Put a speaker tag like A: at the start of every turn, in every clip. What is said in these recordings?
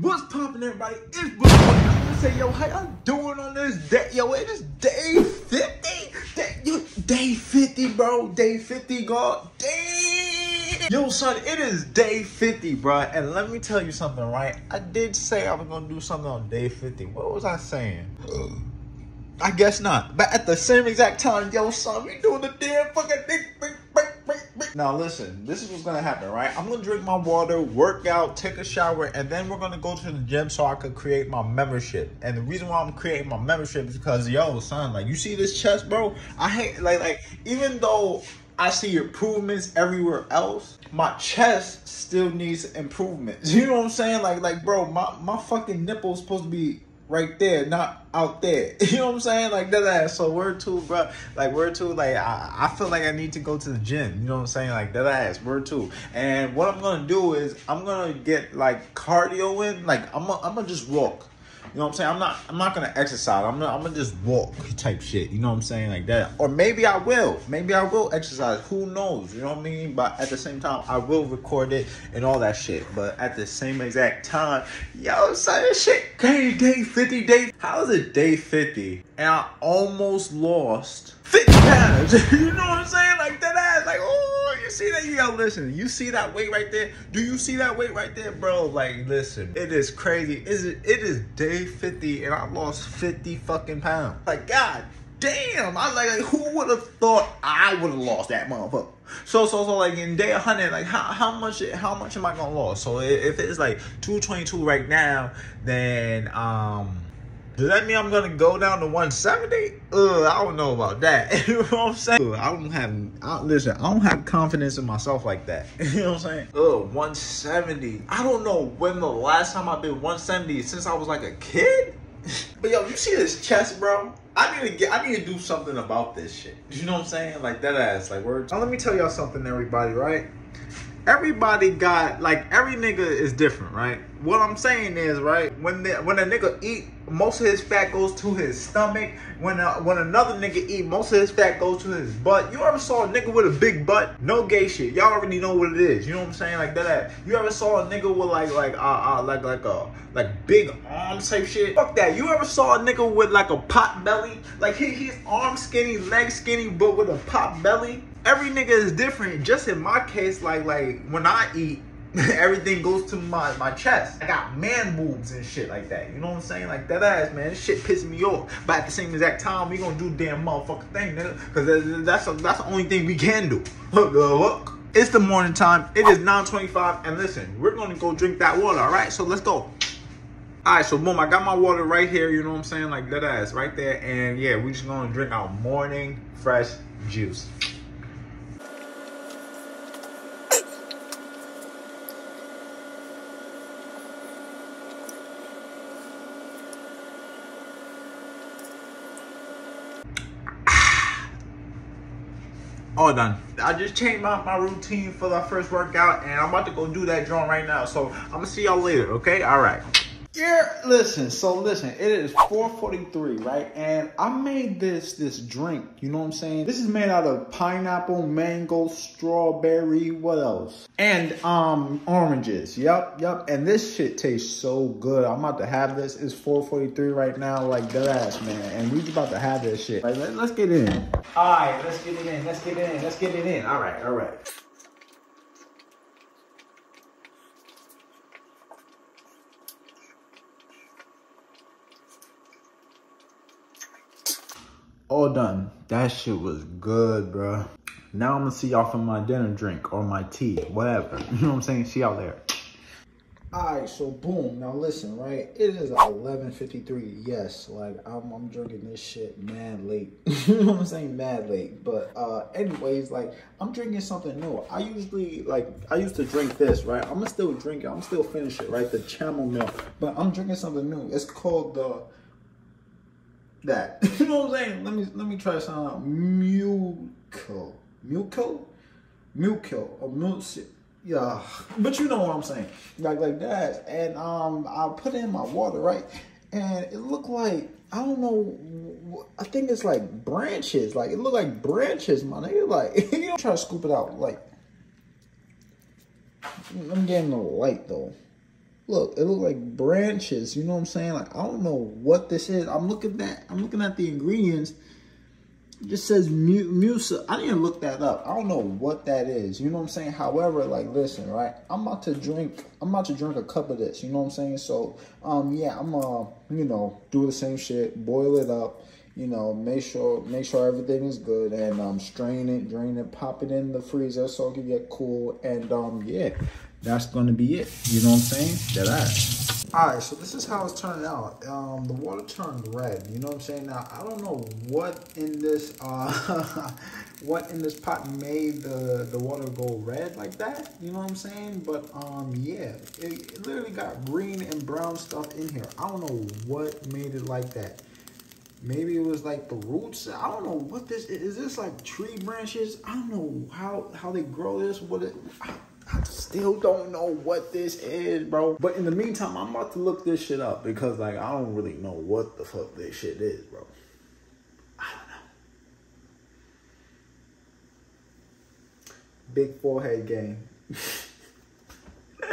A: What's poppin', everybody? It's Blue. I'm gonna say, yo, how y'all doing on this day? Yo, it is day 50. Day, yo, day 50, bro. Day 50, God. Damn. Yo, son, it is day 50, bro. And let me tell you something, right? I did say I was gonna do something on day 50. What was I saying? I guess not. But at the same exact time, yo, son, we doing the damn fucking thing. Now listen, this is what's gonna happen, right? I'm gonna drink my water, work out, take a shower, and then we're gonna go to the gym so I could create my membership. And the reason why I'm creating my membership is because yo, son, like you see this chest, bro? I hate like like even though I see improvements everywhere else, my chest still needs improvements. You know what I'm saying? Like like bro, my, my fucking nipple's supposed to be right there, not out there. You know what I'm saying? Like that ass. So word two, bro. Like word two. Like I, I feel like I need to go to the gym. You know what I'm saying? Like that ass. Word two. And what I'm gonna do is I'm gonna get like cardio in. Like I'm I'm gonna just walk. You know what I'm saying? I'm not I'm not gonna exercise. I'm not I'm gonna just walk type shit. You know what I'm saying? Like that. Or maybe I will. Maybe I will exercise. Who knows? You know what I mean? But at the same time, I will record it and all that shit. But at the same exact time, yo, son, shit crazy. Day 50 days. How is it day 50? And I almost lost 50 pounds. you know what I'm saying? Like that ass. Like, oh, you see that? You gotta listen. You see that weight right there? Do you see that weight right there, bro? Like, listen, it is crazy. Is it? It is day 50 and I lost 50 fucking pounds. Like, god damn. I like, like who would have thought I would have lost that motherfucker? So so so like in day 100, like how how much how much am I gonna lose? So if it's like 222 right now, then um does that mean I'm gonna go down to 170? Uh, I don't know about that. you know what I'm saying? I don't have, I, listen, I don't have confidence in myself like that. you know what I'm saying? Uh, 170. I don't know when the last time I've been 170 since I was like a kid. but yo, you see this chest, bro? I need to get, I need to do something about this shit. You know what I'm saying? Like that ass, like words. Now let me tell y'all something, everybody, right? Everybody got like every nigga is different, right? What I'm saying is, right, when the, when a nigga eat, most of his fat goes to his stomach. When a, when another nigga eat, most of his fat goes to his butt. You ever saw a nigga with a big butt? No gay shit. Y'all already know what it is. You know what I'm saying? Like that. You ever saw a nigga with like like uh, uh like like a like big arms type shit? Fuck that. You ever saw a nigga with like a pot belly? Like he, he's arm skinny, leg skinny, but with a pot belly? Every nigga is different. Just in my case, like like when I eat, everything goes to my, my chest. I got man boobs and shit like that. You know what I'm saying? Like that ass, man. This shit pissing me off. But at the same exact time, we gonna do damn motherfucking thing, nigga. Cause that's a, that's the only thing we can do. Look, look. It's the morning time. It is 9:25, and listen, we're gonna go drink that water. All right, so let's go. All right, so boom, I got my water right here. You know what I'm saying? Like that ass right there, and yeah, we just gonna drink our morning fresh juice. All done. I just changed my, my routine for the first workout and I'm about to go do that drawing right now. So I'm gonna see y'all later, okay? All right. Yeah, listen, so listen, it is 4.43, right? And I made this this drink, you know what I'm saying? This is made out of pineapple, mango, strawberry, what else? And um oranges, yep, yep. And this shit tastes so good. I'm about to have this. It's 4.43 right now, like dead ass, man. And we about to have this shit. Like, let, let's get in. All right, let's get it in, let's get it in, let's get it in. All right, all right. all done. That shit was good, bro. Now I'm gonna see y'all for my dinner drink or my tea, whatever. You know what I'm saying? See y'all there. Alright, so boom. Now listen, right? It is 11.53. Yes, like I'm, I'm drinking this shit mad late. you know what I'm saying? Mad late. But uh anyways, like I'm drinking something new. I usually like I used to drink this, right? I'm gonna still drink it. I'm still finish it, right? The chamomile. But I'm drinking something new. It's called the that. you know what I'm saying? Let me let me try something out. Muco. Muco? Muco. Or milk yeah. But you know what I'm saying. Like like that. And um I put in my water, right? And it looked like I don't know. I think it's like branches. Like it looked like branches, my nigga. Like you know, try to scoop it out. Like I'm getting little light though. Look, it looked like branches. You know what I'm saying? Like I don't know what this is. I'm looking at I'm looking at the ingredients. Just says mu musa. I didn't look that up. I don't know what that is. You know what I'm saying? However, like listen, right? I'm about to drink. I'm about to drink a cup of this. You know what I'm saying? So, um, yeah, I'm uh, you know, do the same shit. Boil it up. You know, make sure make sure everything is good and um, strain it, drain it, pop it in the freezer so it can get cool. And um, yeah that's gonna be it. You know what I'm saying? That ass. All right, so this is how it's turning out. Um, the water turned red. You know what I'm saying? Now I don't know what in this uh, what in this pot made the the water go red like that. You know what I'm saying? But um, yeah, it, it literally got green and brown stuff in here. I don't know what made it like that. Maybe it was like the roots. I don't know what this is. Is this like tree branches? I don't know how how they grow this. What it. I, I still don't know what this is, bro. But in the meantime, I'm about to look this shit up because, like, I don't really know what the fuck this shit is, bro. I don't know. Big forehead game.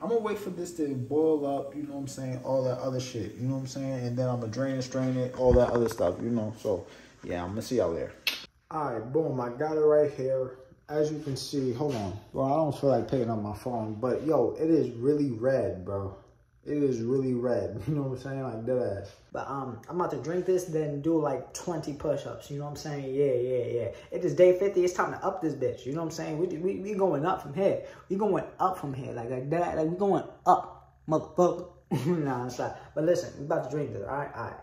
A: I'm gonna wait for this to boil up, you know what I'm saying? All that other shit, you know what I'm saying? And then I'm gonna drain and strain it, all that other stuff, you know? So, yeah, I'm gonna see y'all there. All right, boom, I got it right here as you can see, hold on. Well, I don't feel like picking up my phone, but yo, it is really red, bro. It is really red. You know what I'm saying? Like dead ass.
B: But um, I'm about to drink this, then do like 20 push-ups. You know what I'm saying? Yeah, yeah, yeah. It is day 50. It's time to up this bitch. You know what I'm saying? We we, we going up from here. We going up from here. Like like that. Like we going up, motherfucker. nah, it's not. But listen, we about to drink this. All right, all right.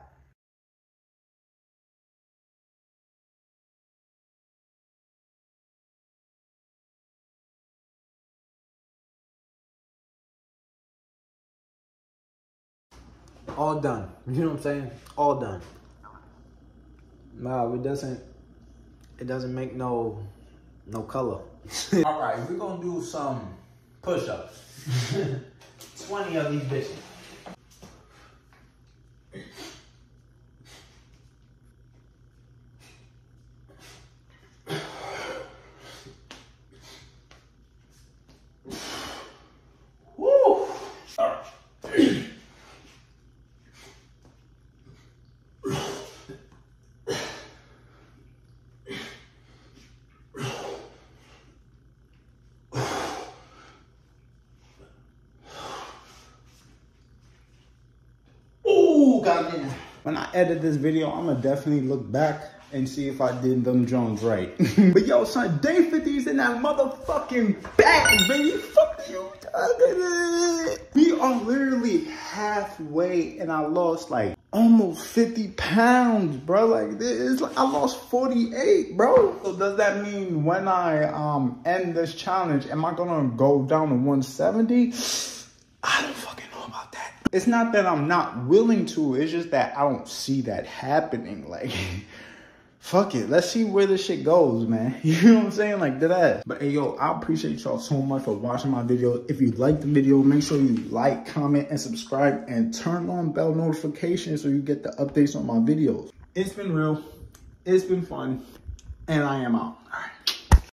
A: All done. You know what I'm saying? All done. Wow, it doesn't it doesn't make no no color. all right, we're gonna do some push-ups. 20 of these bitches. When I edit this video, I'm gonna definitely look back and see if I did them Jones right. but yo, son, day 50's in that motherfucking bag, baby. Fuck you. We are literally halfway and I lost like almost 50 pounds, bro. Like this, like I lost 48, bro. So does that mean when I um end this challenge, am I gonna go down to 170? I don't fucking it's not that I'm not willing to, it's just that I don't see that happening. Like, fuck it. Let's see where this shit goes, man. You know what I'm saying? Like that. But hey, yo, I appreciate y'all so much for watching my video. If you like the video, make sure you like, comment, and subscribe, and turn on bell notifications so you get the updates on my videos. It's been real. It's been fun. And I am out.